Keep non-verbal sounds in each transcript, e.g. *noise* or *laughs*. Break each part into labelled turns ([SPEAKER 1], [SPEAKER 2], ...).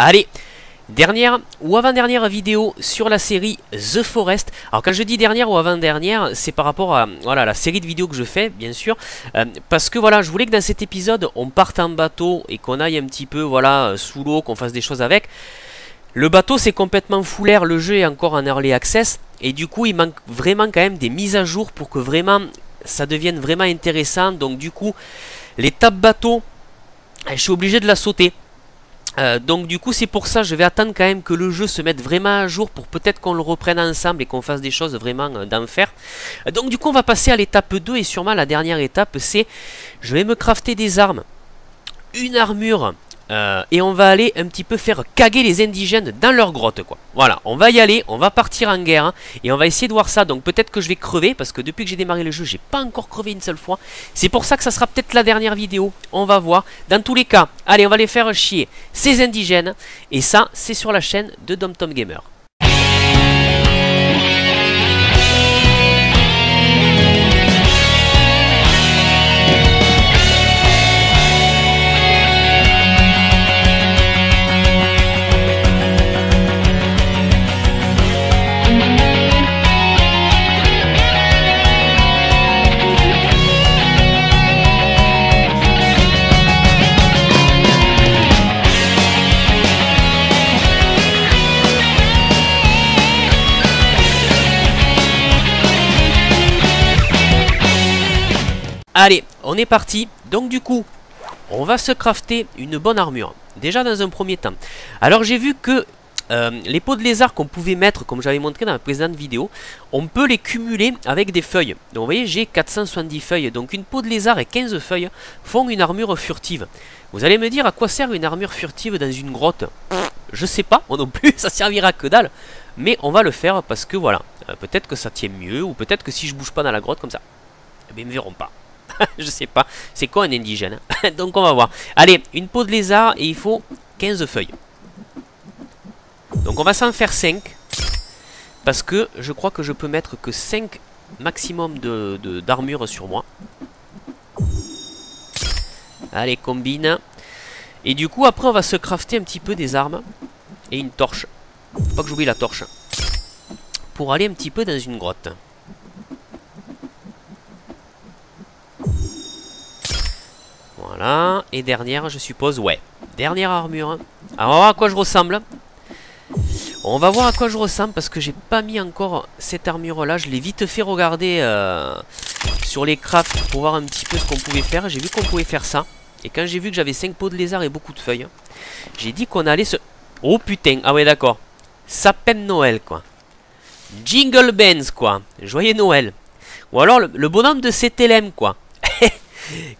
[SPEAKER 1] Allez, dernière ou avant-dernière vidéo sur la série The Forest. Alors quand je dis dernière ou avant-dernière, c'est par rapport à la série de vidéos que je fais, bien sûr. Euh, parce que voilà, je voulais que dans cet épisode, on parte en bateau et qu'on aille un petit peu voilà, sous l'eau, qu'on fasse des choses avec. Le bateau c'est complètement full air, le jeu est encore en early access. Et du coup, il manque vraiment quand même des mises à jour pour que vraiment ça devienne vraiment intéressant. Donc du coup, l'étape bateau, je suis obligé de la sauter. Euh, donc du coup c'est pour ça je vais attendre quand même que le jeu se mette vraiment à jour pour peut-être qu'on le reprenne ensemble et qu'on fasse des choses vraiment euh, d'enfer. Euh, donc du coup on va passer à l'étape 2 et sûrement la dernière étape c'est je vais me crafter des armes, une armure euh, et on va aller un petit peu faire caguer les indigènes dans leur grotte quoi. Voilà, on va y aller, on va partir en guerre hein, et on va essayer de voir ça. Donc peut-être que je vais crever parce que depuis que j'ai démarré le jeu, j'ai pas encore crevé une seule fois. C'est pour ça que ça sera peut-être la dernière vidéo. On va voir. Dans tous les cas, allez, on va les faire chier ces indigènes et ça, c'est sur la chaîne de DomTom Gamer. Allez, on est parti. Donc du coup, on va se crafter une bonne armure. Déjà dans un premier temps. Alors j'ai vu que euh, les peaux de lézard qu'on pouvait mettre, comme j'avais montré dans la précédente vidéo, on peut les cumuler avec des feuilles. Donc vous voyez, j'ai 470 feuilles. Donc une peau de lézard et 15 feuilles font une armure furtive. Vous allez me dire à quoi sert une armure furtive dans une grotte? Je sais pas, moi non plus, *laughs* ça servira que dalle. Mais on va le faire parce que voilà, euh, peut-être que ça tient mieux, ou peut-être que si je bouge pas dans la grotte comme ça, eh bien, ils me verront pas. *laughs* je sais pas. C'est quoi un indigène *laughs* Donc on va voir. Allez, une peau de lézard et il faut 15 feuilles. Donc on va s'en faire 5. Parce que je crois que je peux mettre que 5 maximum d'armure de, sur moi. Allez, combine. Et du coup, après, on va se crafter un petit peu des armes. Et une torche. Faut pas que j'oublie la torche. Pour aller un petit peu dans une grotte. Voilà. Et dernière, je suppose, ouais. Dernière armure. Alors, on va voir à quoi je ressemble. On va voir à quoi je ressemble parce que j'ai pas mis encore cette armure-là. Je l'ai vite fait regarder euh, sur les crafts pour voir un petit peu ce qu'on pouvait faire. J'ai vu qu'on pouvait faire ça. Et quand j'ai vu que j'avais 5 pots de lézard et beaucoup de feuilles, j'ai dit qu'on allait se... Oh putain, ah ouais d'accord. Sapin de Noël quoi. Jingle Benz quoi. Joyeux Noël. Ou alors le, le bonhomme de CTLM quoi.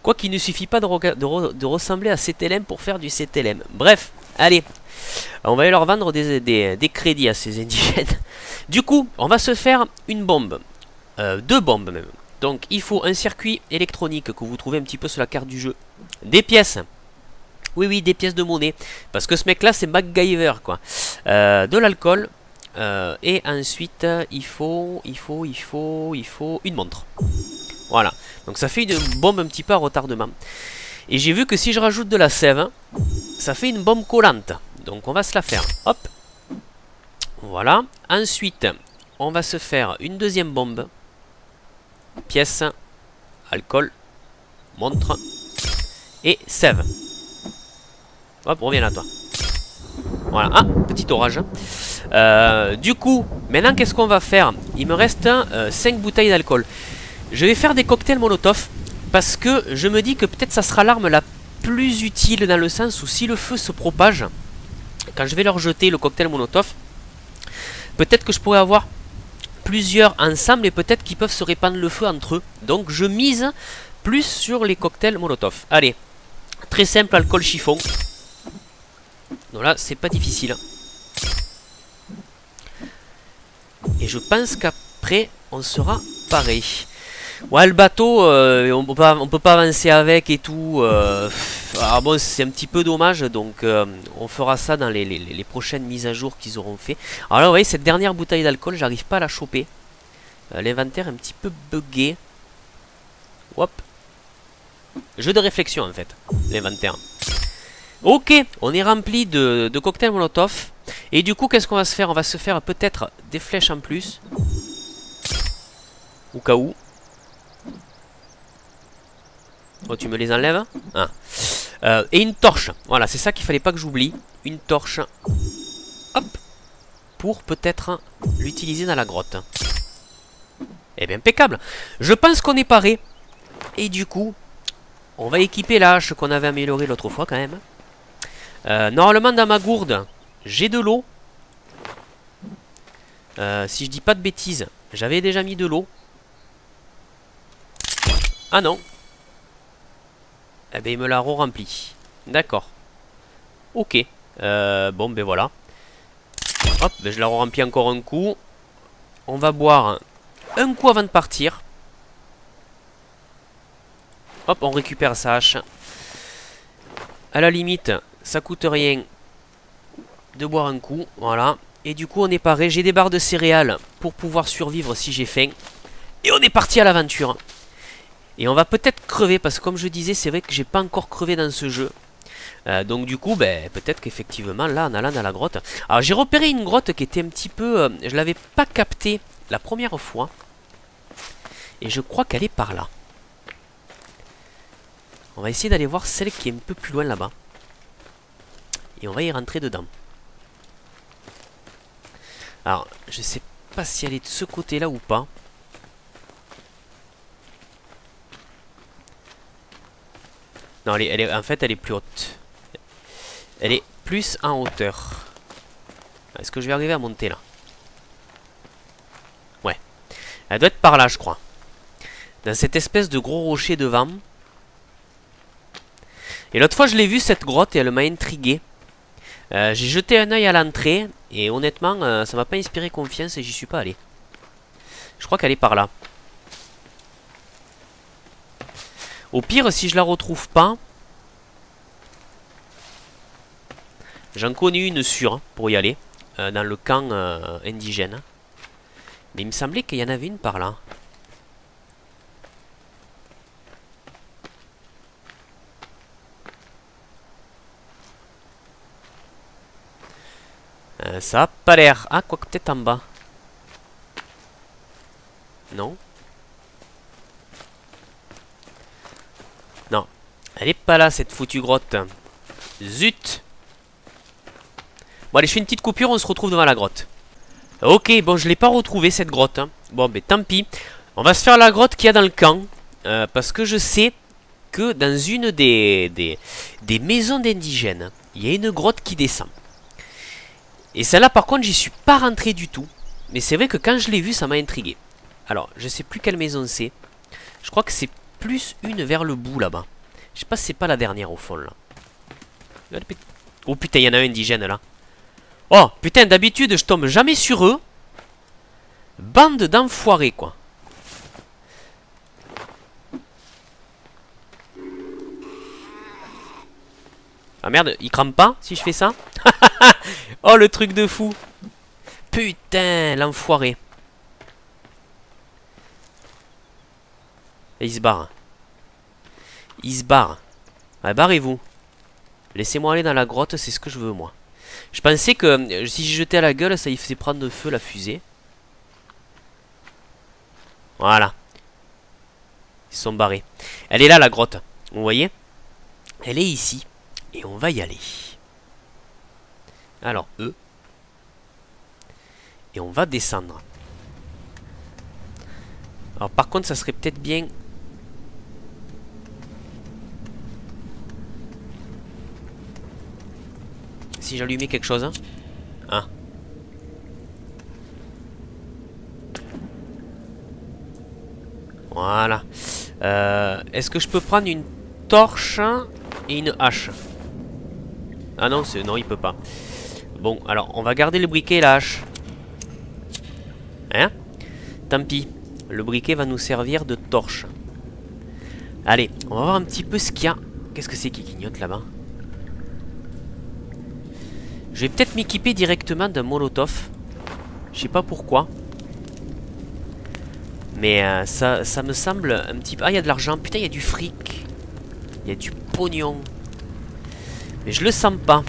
[SPEAKER 1] Quoi qu'il ne suffit pas de, ressembler à CTLM pour faire du CTLM. Bref, allez. On va leur vendre des, crédits à ces indigènes. Du coup, on va se faire une bombe. Euh, deux bombes même. Donc il faut un circuit électronique que vous trouvez un petit peu sur la carte du jeu. Des pièces. Oui, oui, des pièces de monnaie. Parce que ce mec-là, c'est MacGyver, quoi. Euh, de l'alcool. Euh, et ensuite, il faut, il faut, il faut, il faut une montre. Voilà. Donc ça fait une bombe un petit peu à retardement. Et j'ai vu que si je rajoute de la sève, ça fait une bombe collante. Donc on va se la faire. Hop. Voilà. Ensuite, on va se faire une deuxième bombe. Pièce, alcool, montre et sève. Hop, reviens là toi. Voilà. Ah, petit orage. Euh, du coup, maintenant qu'est-ce qu'on va faire? Il me reste 5 euh, bouteilles d'alcool. Je vais faire des cocktails molotov parce que je me dis que peut-être ça sera l'arme la plus utile dans le sens où si le feu se propage, quand je vais leur jeter le cocktail molotov, peut-être que je pourrais avoir plusieurs ensemble et peut-être qu'ils peuvent se répandre le feu entre eux. Donc je mise plus sur les cocktails molotov. Allez, très simple alcool chiffon. Donc là, c'est pas difficile. Et je pense qu'après, on sera pareil. Ouais, le bateau, euh, on, peut pas, peut pas avancer avec et tout. Euh, alors bon, c'est un petit peu dommage, donc euh, on fera ça dans les, prochaines mises à jour qu'ils auront fait. Alors là, vous voyez, cette dernière bouteille d'alcool, j'arrive pas à la choper. L'inventaire est un petit peu buggé. Hop. Jeu de réflexion, en fait, l'inventaire. Ok, on est rempli de, de cocktails Molotov. Et du coup, qu'est-ce qu'on va se faire? On va se faire peut-être des flèches en plus. Au cas où. Oh, tu me les enlèves ah. euh, Et une torche. Voilà, c'est ça qu'il fallait pas que j'oublie. Une torche. Hop. Pour peut-être l'utiliser dans la grotte. Eh bien, impeccable. Je pense qu'on est paré. Et du coup, on va équiper la hache qu'on avait améliorée l'autre fois quand même. Euh, normalement, dans ma gourde, j'ai de l'eau. Euh, si je dis pas de bêtises, j'avais déjà mis de l'eau. Ah non. Eh ben il me l'a re-rempli. D'accord. Ok. Euh, bon ben voilà. Hop, ben, je la re-remplis encore un coup. On va boire un coup avant de partir. Hop, on récupère sa hache. À la limite, ça coûte rien de boire un coup. Voilà. Et du coup, on est paré. J'ai des barres de céréales pour pouvoir survivre si j'ai faim. Et on est parti à l'aventure. Et on va peut-être crever, parce que comme je disais, c'est vrai que j'ai pas encore crevé dans ce jeu. Euh, donc du coup, ben, peut-être qu'effectivement, là, en allant dans la grotte... Alors j'ai repéré une grotte qui était un petit peu... Euh, je l'avais pas captée la première fois. Et je crois qu'elle est par là. On va essayer d'aller voir celle qui est un peu plus loin là-bas. Et on va y rentrer dedans. Alors, je sais pas si elle est de ce côté-là ou pas. Non, elle est, en fait, elle est plus haute. Elle est plus en hauteur. Est-ce que je vais arriver à monter là? Ouais. Elle doit être par là, je crois. Dans cette espèce de gros rocher devant. Et l'autre fois, je l'ai vu, cette grotte, et elle m'a intrigué. Euh, j'ai jeté un oeil à l'entrée, et honnêtement, euh, ça m'a pas inspiré confiance, et j'y suis pas allé. Je crois qu'elle est par là. Au pire, si je la retrouve pas... J'en connais une sûre hein, pour y aller. Euh, dans le camp euh, indigène. Mais il me semblait qu'il y en avait une par là. Euh, ça a pas l'air. Ah, quoi que peut-être en bas. Non Elle est pas là, cette foutue grotte. Zut Bon, allez, je fais une petite coupure, on se retrouve devant la grotte. Ok, bon, je l'ai pas retrouvé cette grotte. Hein. Bon, mais tant pis. On va se faire la grotte qu'il y a dans le camp. Euh, parce que je sais que dans une des, des, des maisons d'indigènes, il y a une grotte qui descend. Et celle-là, par contre, j'y suis pas rentré du tout. Mais c'est vrai que quand je l'ai vue, ça m'a intrigué. Alors, je sais plus quelle maison c'est. Je crois que c'est plus une vers le bout, là-bas. Je sais pas si c'est pas la dernière au fond là. Oh putain, il y en a un indigène là. Oh putain, d'habitude je tombe jamais sur eux. Bande d'enfoirés quoi. Ah merde, il crame pas si je fais ça? *laughs* Oh le truc de fou Putain, l'enfoiré. Et il se barre. Il se barre. barrez-vous. Laissez-moi aller dans la grotte, c'est ce que je veux, moi. Je pensais que euh, si je jetais à la gueule, ça y faisait prendre feu la fusée. Voilà. Ils sont barrés. Elle est là, la grotte. Vous voyez? Elle est ici. Et on va y aller. Alors, eux. Et on va descendre. Alors, par contre, ça serait peut-être bien si j'allumais quelque chose hein Ah. Voilà. Euh, Est-ce que je peux prendre une torche et une hache? Ah non, non, il peut pas. Bon, alors, on va garder le briquet et la hache. Hein? Tant pis. Le briquet va nous servir de torche. Allez, on va voir un petit peu ce qu'il y a. Qu'est-ce que c'est qui clignote là-bas? Je vais peut-être m'équiper directement d'un molotov. Je sais pas pourquoi. Mais euh, ça, ça me semble un petit peu... Ah, il y a de l'argent. Putain, il y a du fric. Il y a du pognon. Mais je le sens pas.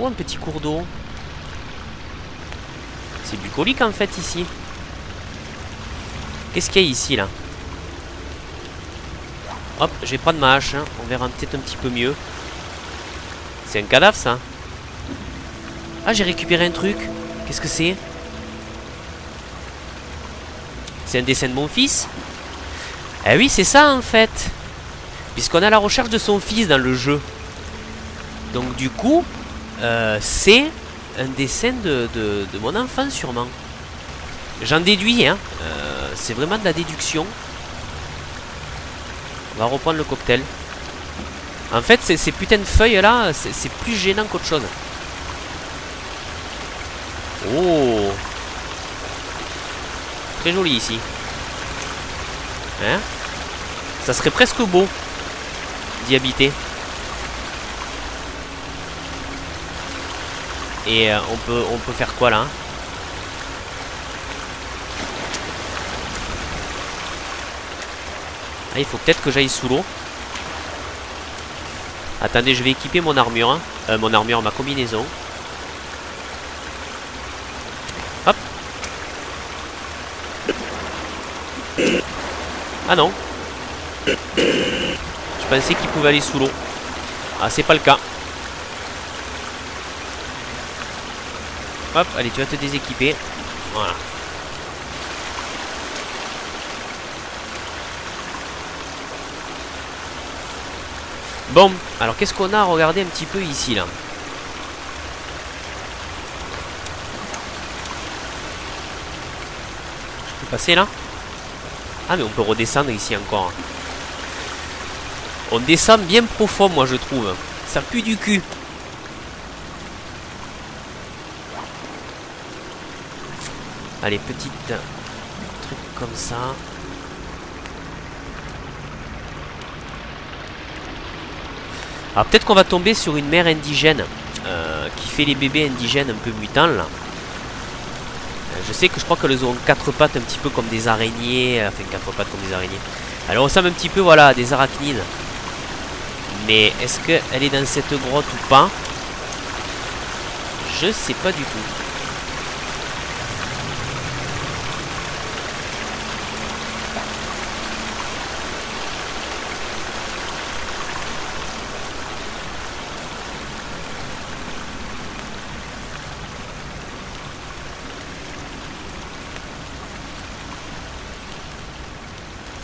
[SPEAKER 1] Oh, un petit cours d'eau. C'est bucolique en fait ici. Qu'est-ce qu'il y a ici là? Hop, je vais prendre ma hache. hein. On verra peut-être un petit peu mieux. C'est un cadavre ça Ah, j'ai récupéré un truc. Qu'est-ce que c'est? C'est un dessin de mon fils? Eh oui, c'est ça en fait. Puisqu'on a la recherche de son fils dans le jeu. Donc du coup, euh, c'est un dessin de, de- mon enfant sûrement. J'en déduis, hein. Euh, c'est vraiment de la déduction. On va reprendre le cocktail. En fait, ces, ces putains de feuilles là, c'est plus gênant qu'autre chose. Oh Très joli ici. Hein? Ça serait presque beau d'y habiter. Et euh, on peut on peut faire quoi là Ah, il faut peut-être que j'aille sous l'eau. Attendez, je vais équiper mon armure. hein. Euh, mon armure, ma combinaison. Hop. Ah non. Je pensais qu'il pouvait aller sous l'eau. Ah, c'est pas le cas. Hop, allez, tu vas te déséquiper. Voilà. Bon, alors qu'est-ce qu'on a à regarder un petit peu ici là Je peux passer là Ah mais on peut redescendre ici encore. On descend bien profond moi je trouve. Ça pue du cul. Allez, petite truc comme ça. Alors peut-être qu'on va tomber sur une mère indigène euh, qui fait les bébés indigènes un peu mutants là. Euh, Je sais que je crois qu'elles ont quatre pattes un petit peu comme des araignées, enfin quatre pattes comme des araignées. Elle ressemble un petit peu voilà à des arachnides. Mais est-ce qu'elle est dans cette grotte ou pas? Je sais pas du tout.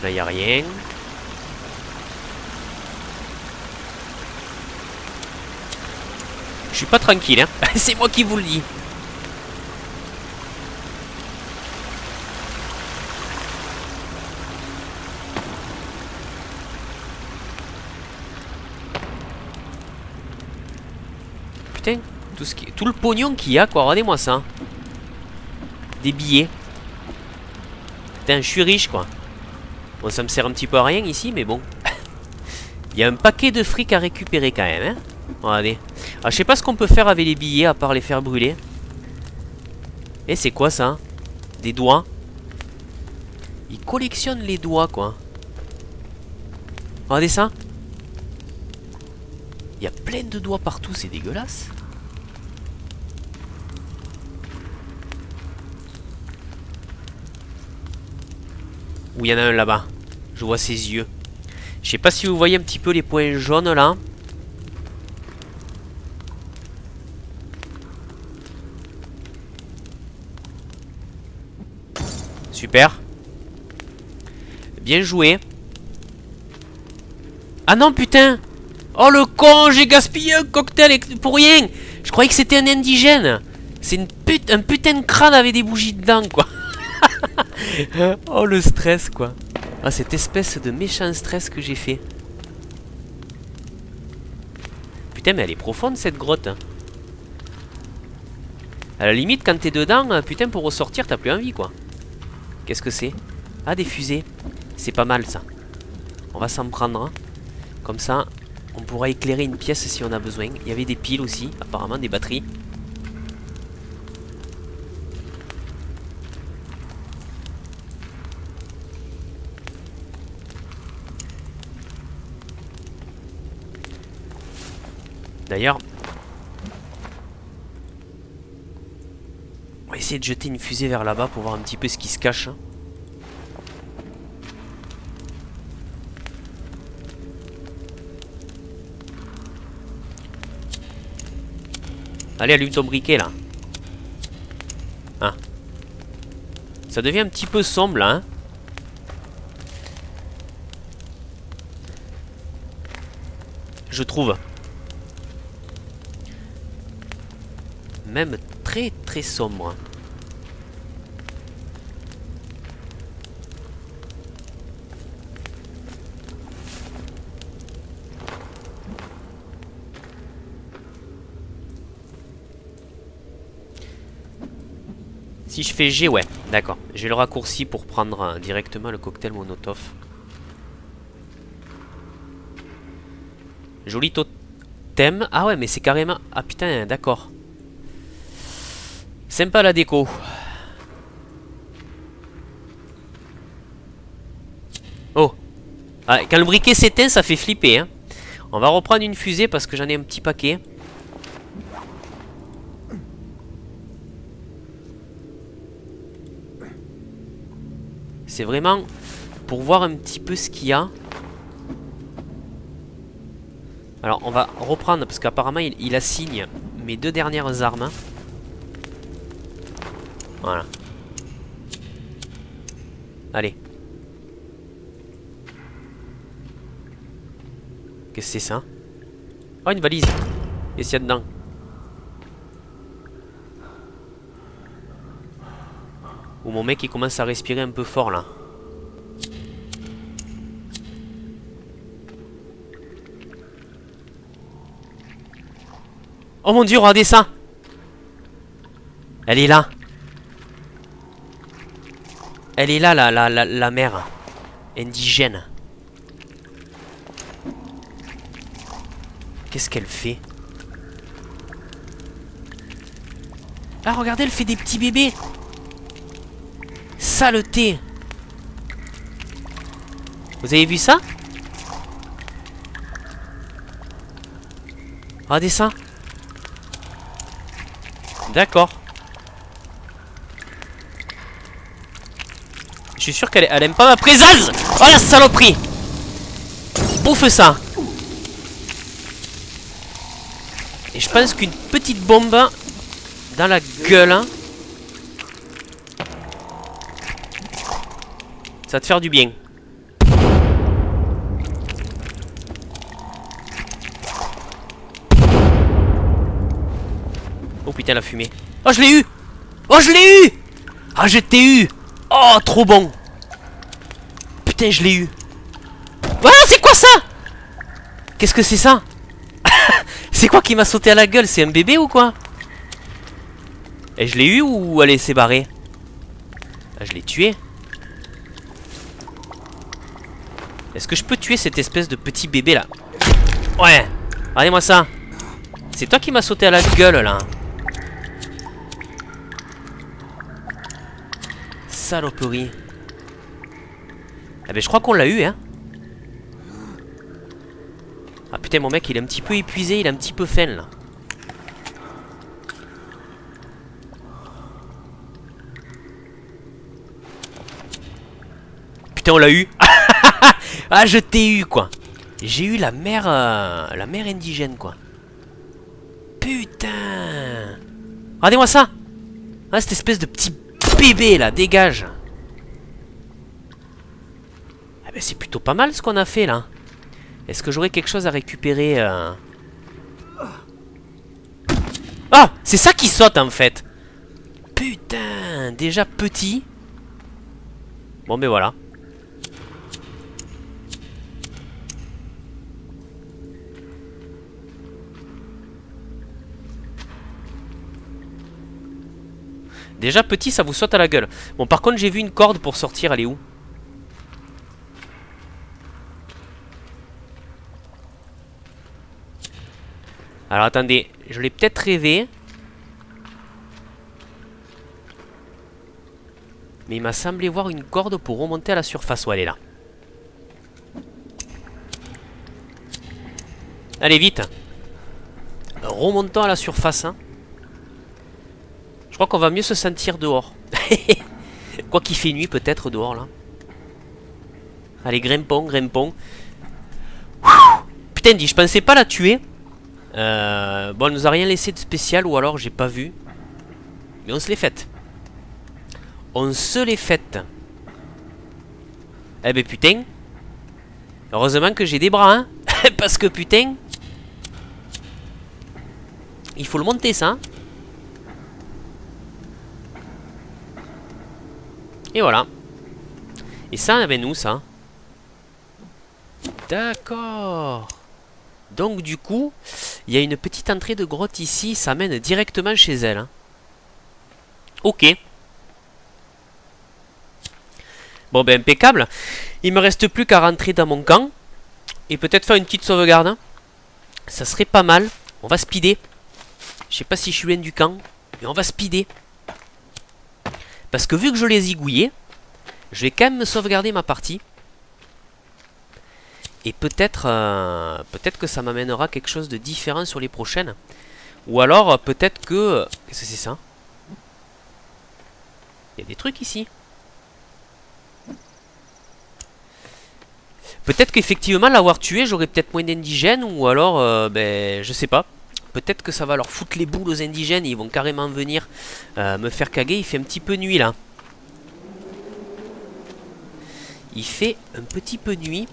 [SPEAKER 1] Là, a rien. Je suis pas tranquille, hein. *laughs* C'est moi qui vous le dis. Putain, tout, ce qui... tout le pognon qu'il y a, quoi. Regardez-moi ça. Des billets. Putain, je suis riche, quoi. Bon, ça me sert un petit peu à rien ici, mais bon. *laughs* Il y a un paquet de fric à récupérer quand même, hein. Regardez. Ah, je sais pas ce qu'on peut faire avec les billets à part les faire brûler. Et c'est quoi ça Des doigts? Il collectionne les doigts, quoi. Regardez ça. Il y a plein de doigts partout, c'est dégueulasse. Ou il y en a un là-bas. Je vois ses yeux. Je sais pas si vous voyez un petit peu les points jaunes là. Super. Bien joué. Ah non putain Oh le con J'ai gaspillé un cocktail pour rien Je croyais que c'était un indigène C'est pute, un putain de crâne avec des bougies dedans quoi *laughs* Oh le stress quoi. Ah cette espèce de méchant stress que j'ai fait. Putain mais elle est profonde cette grotte hein. À la limite quand t'es dedans euh, Putain pour ressortir t'as plus envie quoi. Qu'est-ce que c'est? Ah des fusées. C'est pas mal ça. On va s'en prendre. Comme ça on pourra éclairer une pièce si on a besoin. Il y avait des piles aussi apparemment des batteries D'ailleurs, on va essayer de jeter une fusée vers là-bas pour voir un petit peu ce qui se cache. hein. Allez, allume ton briquet là. Ah. Ça devient un petit peu sombre là. Hein Je trouve. Même très très sombre. Si je fais G, ouais, d'accord. J'ai le raccourci pour prendre euh, directement le cocktail Molotov. Joli totem. Ah ouais, mais c'est carrément... Ah putain, d'accord. Sympa la déco. Oh. Ah, quand le briquet s'éteint, ça fait flipper. Hein. On va reprendre une fusée parce que j'en ai un petit paquet. C'est vraiment pour voir un petit peu ce qu'il y a. Alors, on va reprendre, parce qu'apparemment, il, il assigne mes deux dernières armes. Voilà. Allez. Qu'est-ce que c'est ça Oh, une valise Qu'est-ce qu'il y a dedans Ou mon mec il commence à respirer un peu fort là. Oh mon dieu, regardez ça Elle est là Elle est là, la, la, la, la mère indigène. Qu'est-ce qu'elle fait? Ah, regardez, elle fait des petits bébés. Saleté. Vous avez vu ça? Regardez ça D'accord. Suis sûr qu'elle elle aime pas ma présence Oh la saloperie. Bouffe ça. Et je pense qu'une petite bombe dans la gueule hein, Ça va te faire du bien. Oh putain la fumée. Oh je l'ai eu. Oh je l'ai eu. Ah je t'ai eu. Oh trop bon Putain je l'ai eu. Ah c'est quoi ça? Qu'est-ce que c'est ça? *laughs* C'est quoi qui m'a sauté à la gueule? C'est un bébé ou quoi? Et je l'ai eu ou elle s'est barrée? Ah, Je l'ai tué. Est-ce que je peux tuer cette espèce de petit bébé là? Ouais. Regardez-moi ça. C'est toi qui m'as sauté à la gueule là. Saloperie Ah ben je crois qu'on l'a eu hein. Ah putain mon mec il est un petit peu épuisé, il est un petit peu faim là. Putain on l'a eu. *laughs* Ah, je t'ai eu, quoi. J'ai eu la mère... euh, la mère indigène, quoi. Putain. Regardez-moi ça. Ah, cette espèce de petit bébé, là, dégage Ah c'est plutôt pas mal, ce qu'on a fait, là. Est-ce que j'aurais quelque chose à récupérer euh? Ah C'est ça qui saute, en fait Putain Déjà petit. Bon, ben voilà. Déjà petit, ça vous saute à la gueule. Bon, par contre, j'ai vu une corde pour sortir. Elle est où? Alors, attendez. Je l'ai peut-être rêvé. Mais il m'a semblé voir une corde pour remonter à la surface. où elle est là. Allez, vite remontons à la surface. Hein. Je crois qu'on va mieux se sentir dehors. *laughs* Quoi qu'il fait nuit peut-être dehors là. Allez, grimpons, grimpons. Putain, dit, je pensais pas la tuer. Euh, bon, elle nous a rien laissé de spécial ou alors j'ai pas vu. Mais on se l'est faite. On se l'est faite. Eh ben putain. Heureusement que j'ai des bras, hein. *laughs* Parce que putain. Il faut le monter, ça. Hein. Et voilà. Et ça, avait nous, ça. D'accord. Donc, du coup, il y a une petite entrée de grotte ici. Ça mène directement chez elle. Hein. Ok. Bon, ben, impeccable. Il me reste plus qu'à rentrer dans mon camp. Et peut-être faire une petite sauvegarde. Hein. Ça serait pas mal. On va speeder. Je sais pas si je suis loin du camp. Mais on va speeder. Parce que vu que je les zigouillé, je vais quand même me sauvegarder ma partie. Et peut-être euh, peut-être que ça m'amènera quelque chose de différent sur les prochaines. Ou alors peut-être que... Qu'est-ce que c'est ça? Il y a des trucs ici. Peut-être qu'effectivement l'avoir tué, j'aurais peut-être moins d'indigènes. Ou alors, euh, ben, je sais pas. Peut-être que ça va leur foutre les boules aux indigènes. Ils vont carrément venir euh, me faire caguer. Il fait un petit peu nuit là. Il fait un petit peu nuit.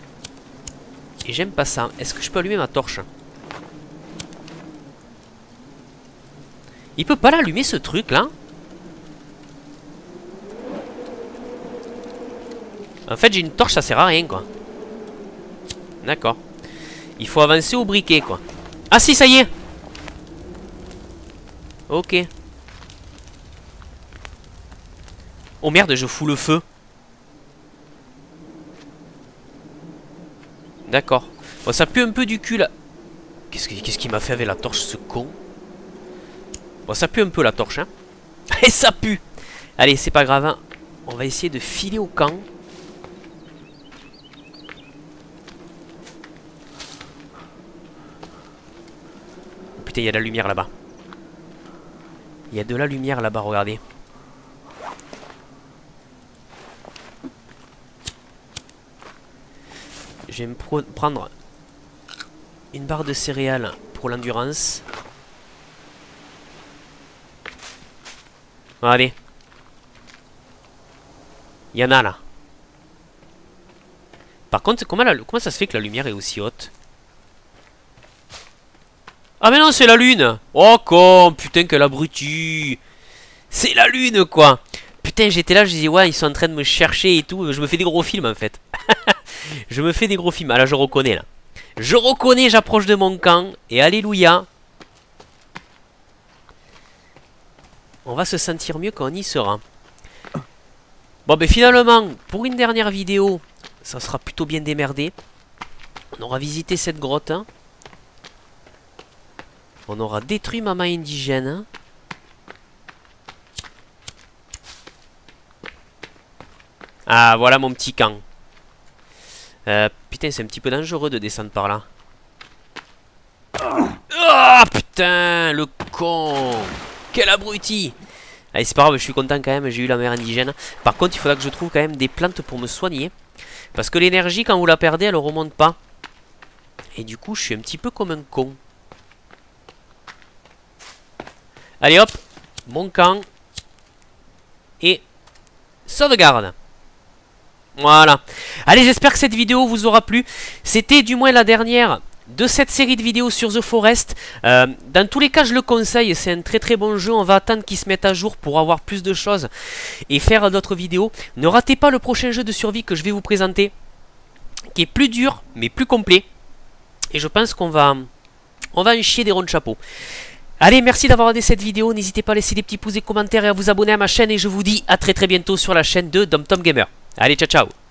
[SPEAKER 1] Et j'aime pas ça. Est-ce que je peux allumer ma torche? Il peut pas l'allumer ce truc là? En fait j'ai une torche ça sert à rien quoi. D'accord. Il faut avancer au briquet quoi. Ah si ça y est Ok. Oh merde je fous le feu. D'accord. Bon, ça pue un peu du cul là. Qu'est-ce qu'il m'a fait avec la torche, ce con Bon, ça pue un peu la torche, hein. *laughs* Et ça pue Allez, c'est pas grave, hein. On va essayer de filer au camp. putain, il y a de la lumière là-bas. Il y a de la lumière là-bas, regardez. Je vais me prendre une barre de céréales pour l'endurance. Allez. Il y en a là. Par contre, comment, ça se fait que la lumière est aussi haute? Ah mais non, c'est la lune Oh con Putain, quel abruti C'est la lune, quoi Putain, j'étais là, je disais, ouais, ils sont en train de me chercher et tout. Je me fais des gros films, en fait. *laughs* je me fais des gros films. Ah là, je reconnais, là. Je reconnais, j'approche de mon camp. Et alléluia. On va se sentir mieux quand on y sera. Bon, ben finalement, pour une dernière vidéo, ça sera plutôt bien démerdé. On aura visité cette grotte. Hein. On aura détruit ma main indigène. Hein. Ah, voilà mon petit camp. Euh, putain, c'est un petit peu dangereux de descendre par là. Ah, putain, le con Quel abruti Allez, c'est pas grave, je suis content quand même, j'ai eu la mer indigène. Par contre, il faudra que je trouve quand même des plantes pour me soigner. Parce que l'énergie, quand vous la perdez, elle remonte pas. Et du coup, je suis un petit peu comme un con. Allez, hop Mon camp. Et sauvegarde. Voilà. Allez, j'espère que cette vidéo vous aura plu. C'était du moins la dernière de cette série de vidéos sur The Forest. Euh, dans tous les cas, je le conseille, c'est un très très bon jeu. On va attendre qu'il se mette à jour pour avoir plus de choses et faire d'autres vidéos. Ne ratez pas le prochain jeu de survie que je vais vous présenter, qui est plus dur, mais plus complet. Et je pense qu'on va, on chier des ronds de chapeau. Allez, merci d'avoir regardé cette vidéo. N'hésitez pas à laisser des petits pouces et commentaires et à vous abonner à ma chaîne. Et je vous dis à très très bientôt sur la chaîne de DomTom Gamer. Allez, ciao ciao